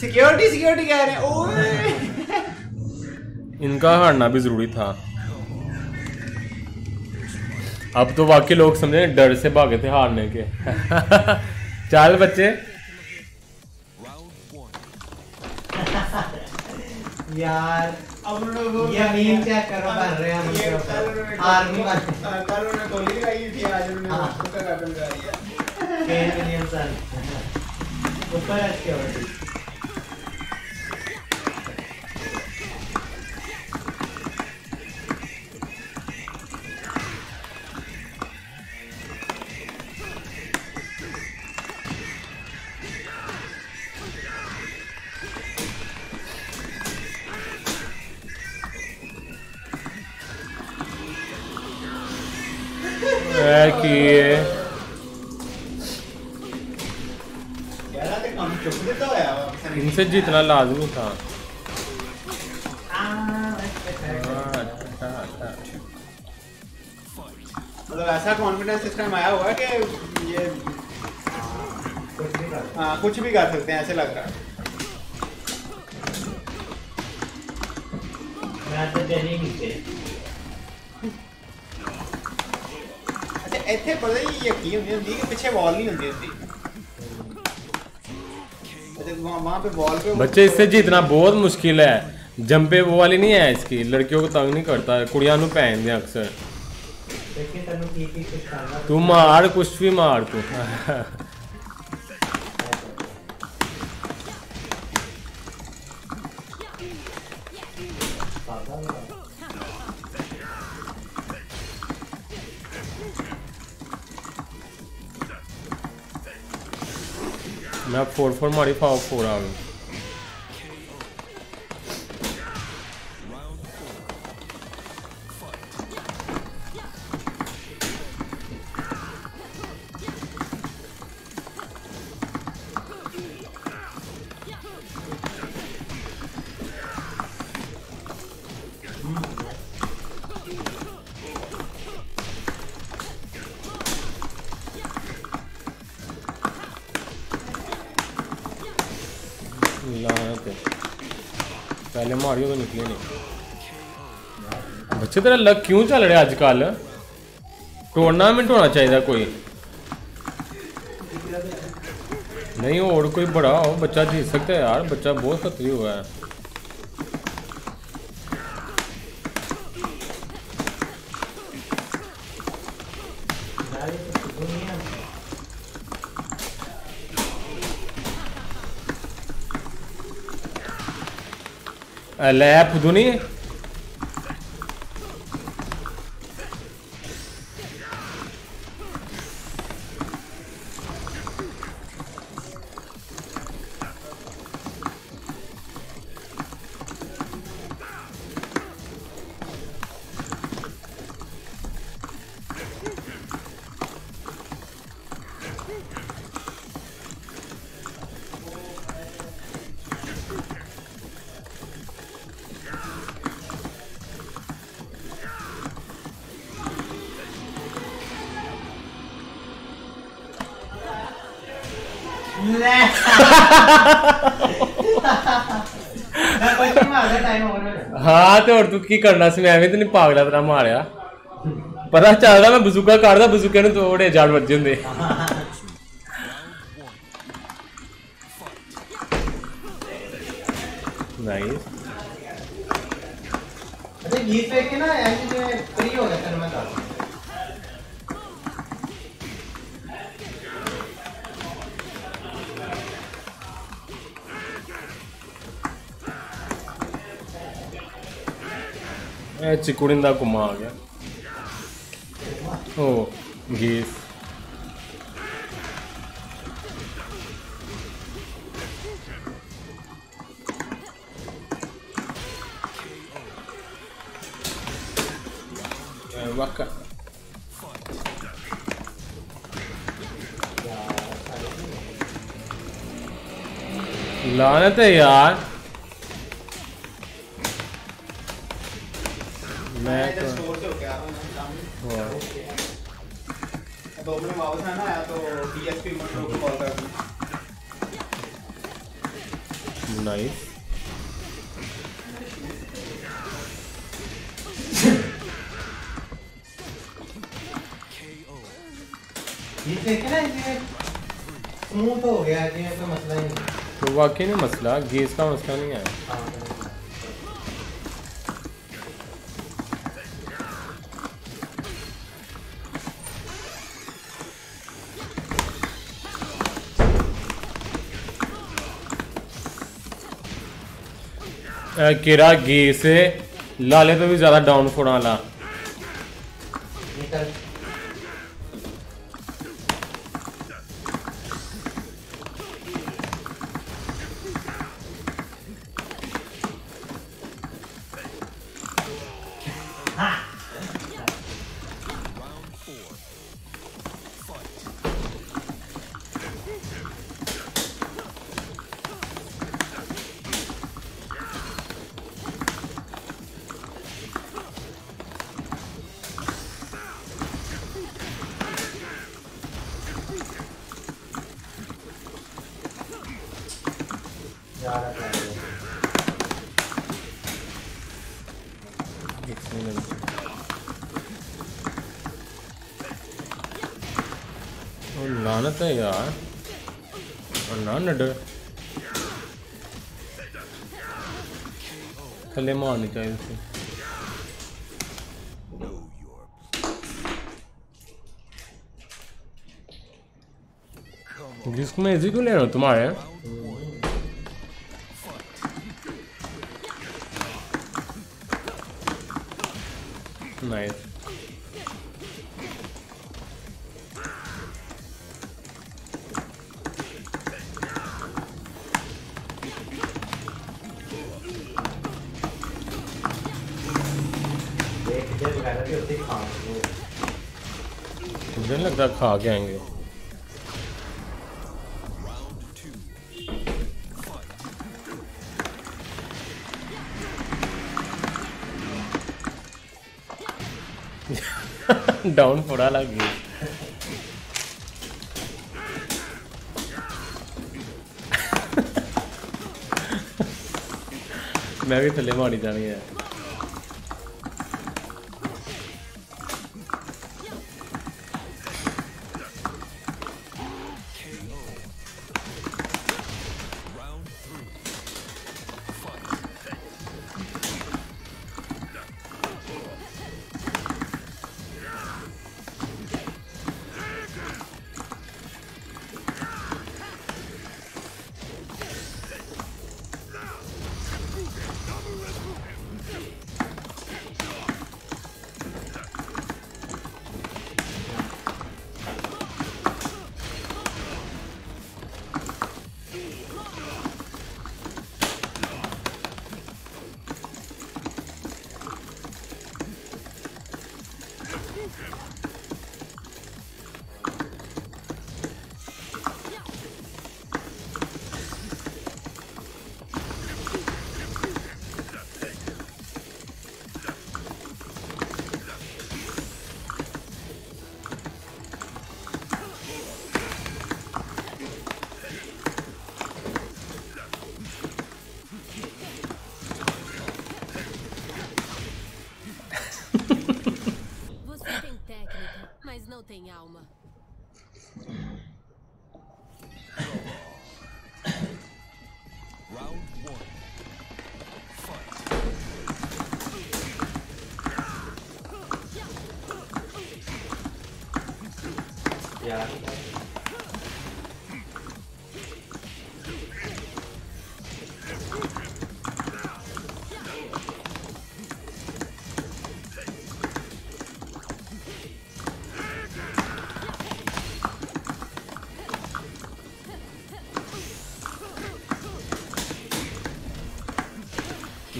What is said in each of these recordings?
Security security कह रहे हैं ओए। इनका हारना भी ज़रूरी था। अब तो वाकई लोग समझे डर से भागे थे हारने के। चल बच्चे। यार अब वो ये मीम चेक करो बन रहे हैं ये आर्मी कल उन्होंने गोली लगाई थी आज उन्होंने हाँ। उसका काटन लगा दिया। केन विलियमसन ऊपर है ऐ कि ये यार आते काम चुप देता होया वा पता नहीं इनसे जीतना लाजमी था। हाँ, हाँ, अच्छा, अच्छा। मतलब ऐसा कॉन्फिडेंस सिस्टम आया हुआ है कि ये कुछ भी कर हाँ कुछ भी कर सकते हैं ऐसे लग रहा है। मैं तो ਇੱਥੇ ਪਤਾ ਹੀ ਇਹ ਕੀ ਹੁੰਦੀ ਹੁੰਦੀ ਕਿ ਪਿੱਛੇ ਵਾਲ ਨਹੀਂ ਹੁੰਦੀ ਹੁੰਦੀ अच्छा वहाँ वहाँ पे वॉल पे बच्चे इससे जीतना बहुत मुश्किल है जंपे वो वाली नहीं है इसकी लड़कियों को तंग नहीं करता कुड़ियां नु पहन दे अक्सर देखिए तनु की की कुछ करना तू मार कुछ भी मार तू मैं फोर फोर मारी फाव फोर आ गई। मारियो तो निकले नहीं। बच्चे, तेरा लग क्यों चल रहा है आजकल? टूर्नामेंट होना चाहिए कोई। नहीं, और कोई बड़ा हो, बच्चा जीत सकता है यार, बच्चा बहुत खतरी हुआ है। ले फुदू हाँ तो और तू की करना सी? मैं तेन पागला तरह मारिया पता रहा मैं बजूका दिया बजूके ने थोड़े जाड़ बज्जे होंदे। नाइस अच्छा घी पे के ना, ऐसे जो फ्री हो गया सर मैं तो। Eh, cicurinda com águia. Oh, gif. É, bacana. लानत है यार वाकई में मसला गैस का मसला नहीं है। किरा है लाले तो भी ज़्यादा डाउन फोड़ा वाला। लानत है यार। और ना न डर। थले मारनी चाहिए उसे रिस्क में इजी क्यों ले रहा हूँ, तुम्हारे नाइस मुझे खा के आएँगे। डाउन फोड़ा लग। गई मैं भी थले मारी जानी है।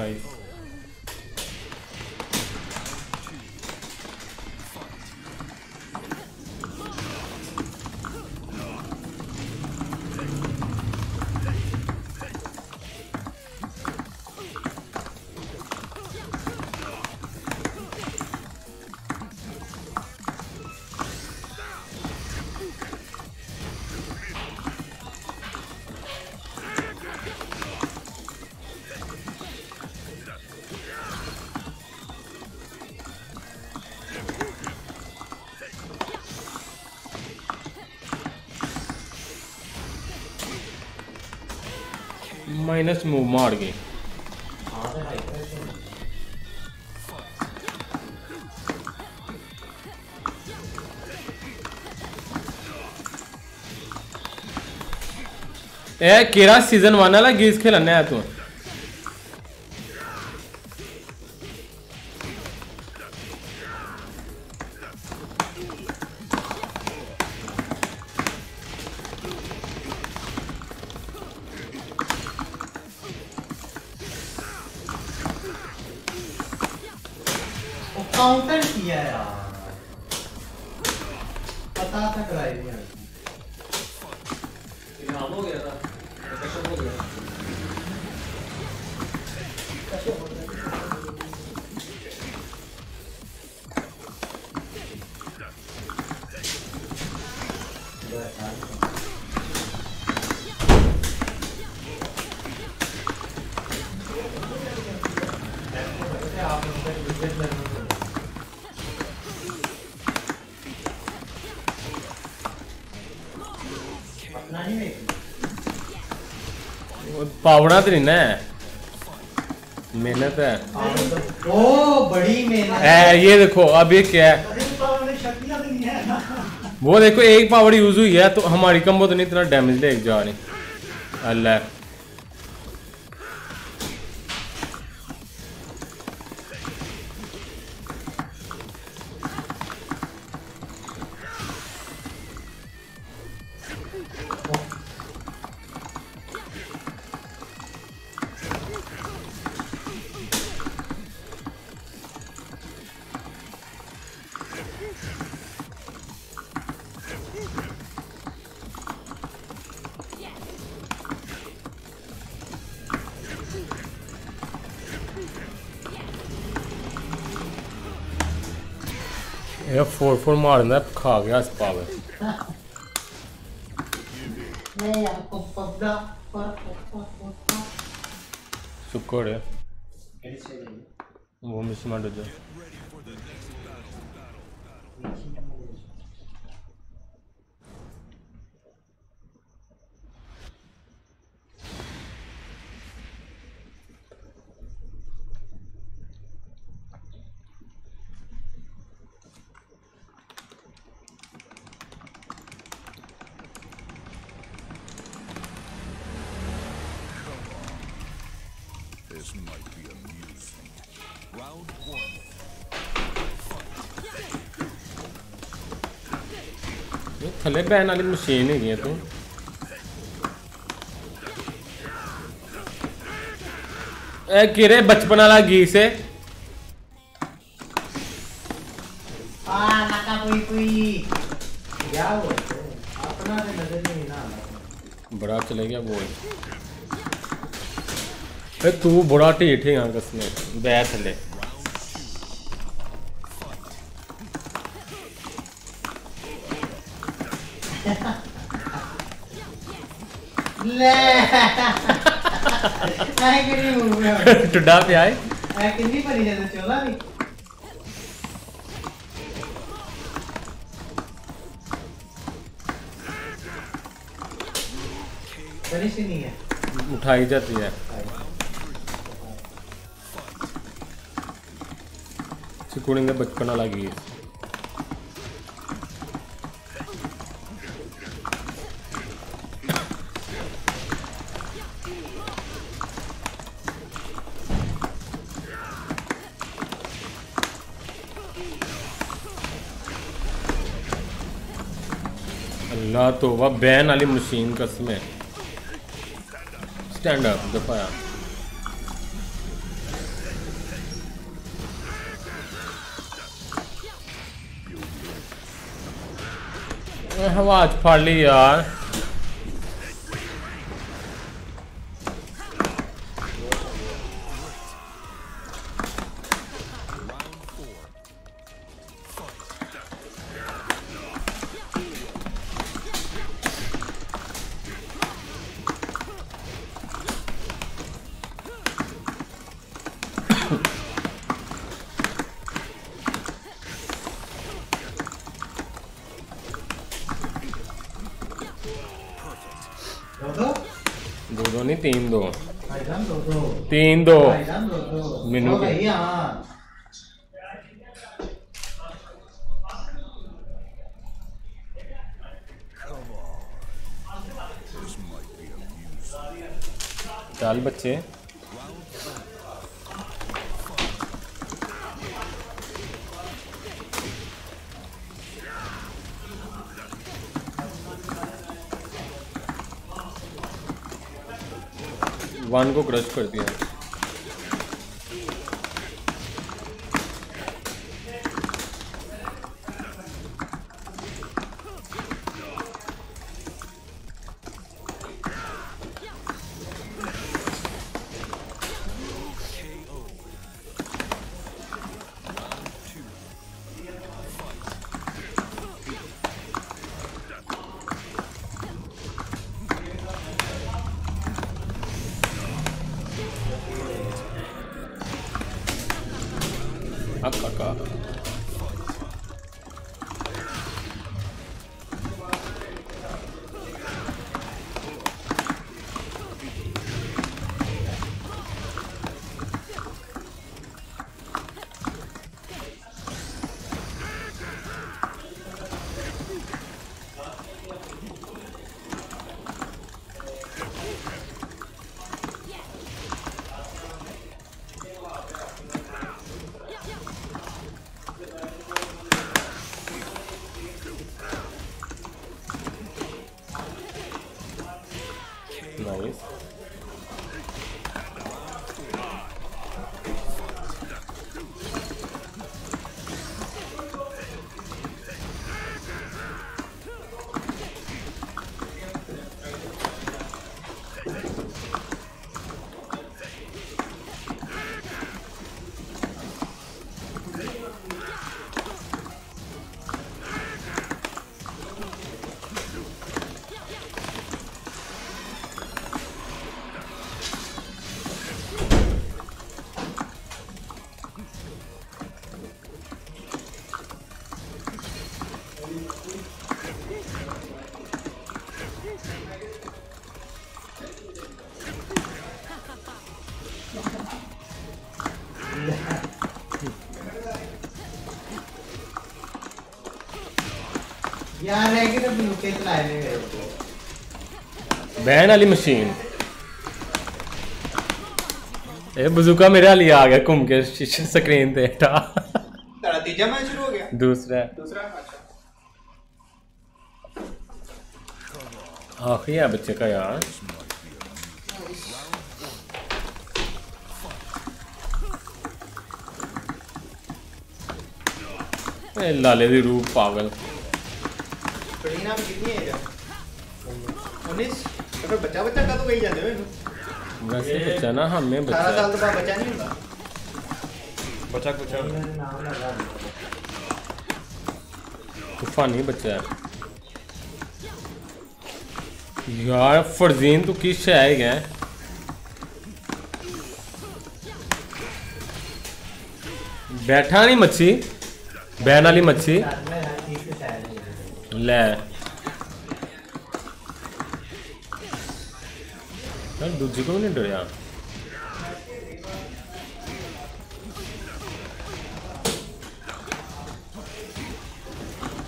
नाइस माइनस मूव मार गए ए केरा सीज़न वन ला गेज खेलना है तू तो। काउंटर किया यार। पता था कराई दिया इनाम हो गया था। हो गया। आप उनका बिज़नेस लेवल अपना पावना तो नहीं ना मेहनत है। ओ बड़ी मेहनत। है ये देखो अब ये क्या है? तो तो वो देखो एक पावर यूज़ हुई है तो हमारी कम्बो तो नहीं इतना डैमेज ले जा रही। अल्लाह। Eu for formar ne kavga spave. Ne ya kopda Sukore. Geri söyleyeyim. Bu Müslüman dedi. ਥੱਲੇ ਬੈਨ ਵਾਲੀ ਮਸ਼ੀਨ ਹੈਗੀ ਹੈ ਤੂੰ ਇਹ ਕਿਹੜੇ ਬਚਪਨ ਵਾਲਾ ਗੀਤ ਹੈ आ नाका कोई कोई क्या वो अपना से नजर नहीं ना आता बड़ा चले गया बोल ए तू बड़ा ढीठ है यहाँ कसने बैठ थले ले मैं कितनी मूव में? टुडा पे आए। कितनी जाते चला उठाई जाती है। चिकुड़ी ने बचपन वाला गीत अल्लाह तो वह बैन वाली मशीन कसम है। स्टैंड अप दफाया हवा च फड़ ली यार। हाँ This might be amusing. ਚੱਲ ਬੱਚੇ वन को क्रश कर दिया तो बहन वाली मशीन ए बजुका मेरे वाली आ गया घूम के स्क्रीन पे हटा। तेरा तीसरा मैच शुरू हो गया? दूसरा। दूसरा? अच्छा। आखिरी है बच्चे का यार। लाले दी रूप पागल। कटरीना उन्नीस? तो बच्चा बच्चा का तो कही जाते हो वैसे तो बच्चा ना हमें बच्चा। सारा साल तो बच्चा नहीं होता। बच्चा कुछ बच्चा है। यार फरजीन तू किस है आए बैठा नहीं मच्छी? बहन वाली मच्छी? दूजी को भी नहीं डरिया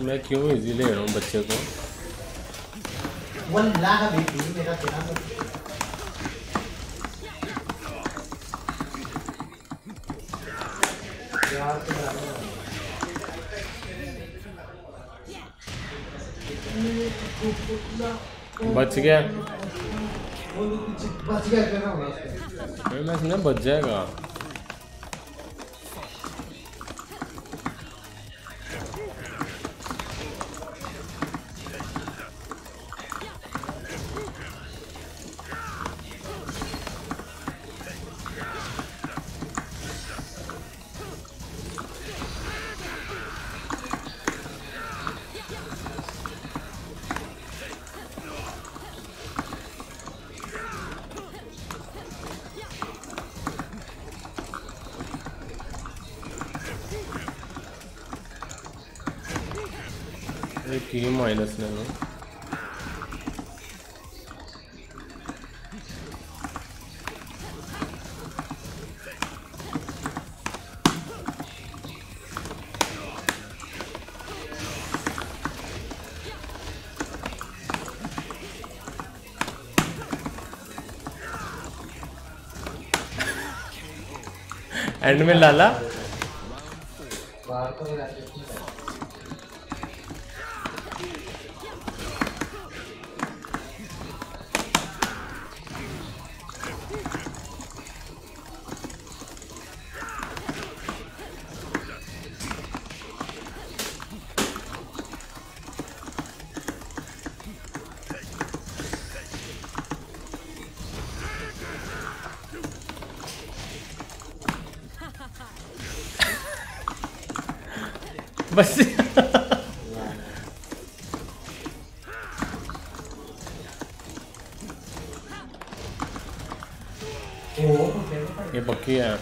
मैं क्यों इजी ले रहा हूँ बच्चे को? यार बच गया। मैं सुना बच जाएगा। माइनस ले लो। एंड में लाला। बस ओ, तो फिर तो ये पक्की है